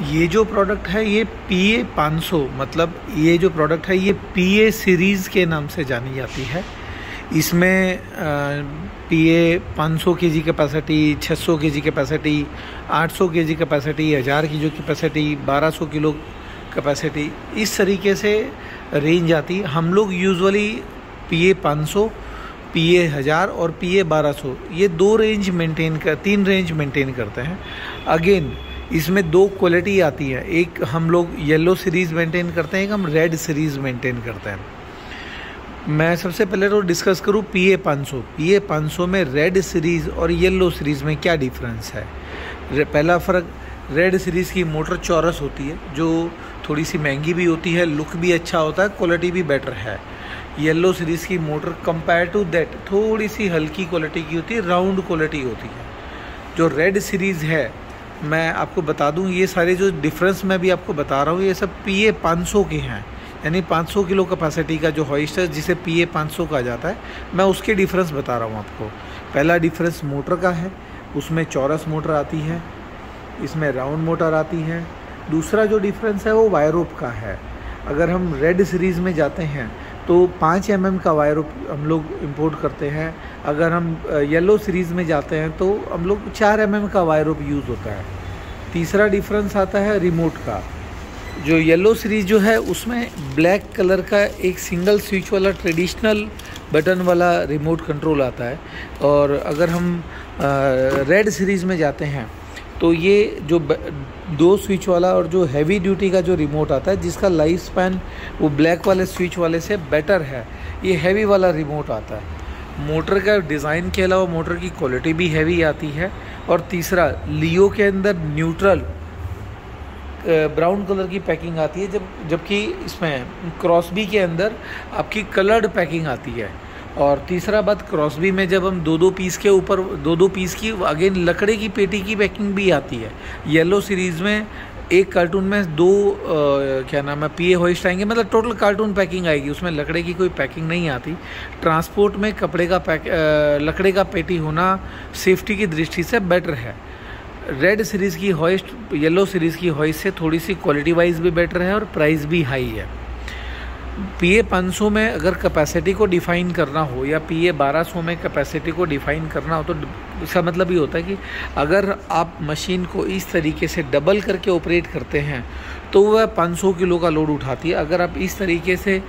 ये जो प्रोडक्ट है, ये पी ए पाँच सौ मतलब ये जो प्रोडक्ट है, ये पी ए सीरीज़ के नाम से जानी जाती है। इसमें पी ए पाँच सौ के जी कैपेसिटी छः सौ के जी कैपेसिटी आठ सौ के जी कैपेसिटी हज़ार की जो कैपेसिटी बारह सौ किलो कैपेसिटी इस तरीके से रेंज आती है। हम लोग यूजुअली पी ए पाँच सौ पी ए हज़ार और पी ए बारह सौ, ये दो रेंज मेंटेन कर, तीन रेंज मेंटेन करते हैं। अगेन इसमें दो क्वालिटी आती है। एक हम लोग येलो सीरीज़ मेंटेन करते हैं, एक हम रेड सीरीज़ मेंटेन करते हैं। मैं सबसे पहले तो डिस्कस करूँ पी ए पाँच सौ। पी ए पाँच सौ में रेड सीरीज़ और येलो सीरीज़ में क्या डिफरेंस है? पहला फ़र्क रेड सीरीज़ की मोटर चौरस होती है, जो थोड़ी सी महँगी भी होती है लुक भी अच्छा होता है क्वालिटी भी बेटर है। येलो सीरीज़ की मोटर कंपेयर टू दैट थोड़ी सी हल्की क्वालिटी की होती है राउंड क्वालिटी होती है। जो रेड सीरीज़ है मैं आपको बता दूँ, ये सारे जो डिफरेंस मैं भी आपको बता रहा हूँ, ये सब पी ए के हैं। यानी 500 किलो कैपेसिटी का जो हॉइस्टर जिसे पी ए कहा जाता है, मैं उसके डिफरेंस बता रहा हूँ आपको। पहला डिफरेंस मोटर का है, उसमें चौरस मोटर आती है, इसमें राउंड मोटर आती है। दूसरा जो डिफरेंस है, वो वायरोप का है। अगर हम रेड सीरीज़ में जाते हैं तो पाँच एम mm का वायर हम लोग इम्पोर्ट करते हैं। अगर हम येलो सीरीज़ में जाते हैं तो हम लोग चार एम mm का वायरोप यूज़ होता है। तीसरा डिफरेंस आता है रिमोट का। जो येलो सीरीज़ जो है, उसमें ब्लैक कलर का एक सिंगल स्विच वाला ट्रेडिशनल बटन वाला रिमोट कंट्रोल आता है। और अगर हम रेड सीरीज़ में जाते हैं तो ये जो दो स्विच वाला और जो हैवी ड्यूटी का जो रिमोट आता है, जिसका लाइफ स्पैन वो ब्लैक वाले स्विच वाले से बेटर है, ये हैवी वाला रिमोट आता है। मोटर का डिज़ाइन के अलावा मोटर की क्वालिटी भी हैवी आती है और तीसरा लियो के अंदर न्यूट्रल ब्राउन कलर की पैकिंग आती है, जब, जबकि इसमें क्रॉसबी के अंदर आपकी कलर्ड पैकिंग आती है। और तीसरा बात क्रॉसबी में जब हम दो दो पीस के ऊपर दो दो पीस की अगेन लकड़े की पेटी की पैकिंग भी आती है। येलो सीरीज़ में एक कार्टून में दो आ, क्या नाम है पी ए होइस्ट आएँगे मतलब टोटल कार्टून पैकिंग आएगी उसमें लकड़े की कोई पैकिंग नहीं आती। ट्रांसपोर्ट में कपड़े का पैक लकड़े का पेटी होना सेफ्टी की दृष्टि से बेटर है। रेड सीरीज़ की हॉइस्ट येलो सीरीज़ की हॉइस्ट से थोड़ी सी क्वालिटी वाइज भी बेटर है और प्राइस भी हाई है। पी ए पाँच सौ में अगर कैपेसिटी को डिफ़ाइन करना हो या पी ए बारह में कैपेसिटी को डिफ़ाइन करना हो तो इसका मतलब ये होता है कि अगर आप मशीन को इस तरीके से डबल करके ऑपरेट करते हैं तो वह 500 किलो का लोड उठाती है। अगर आप इस तरीके से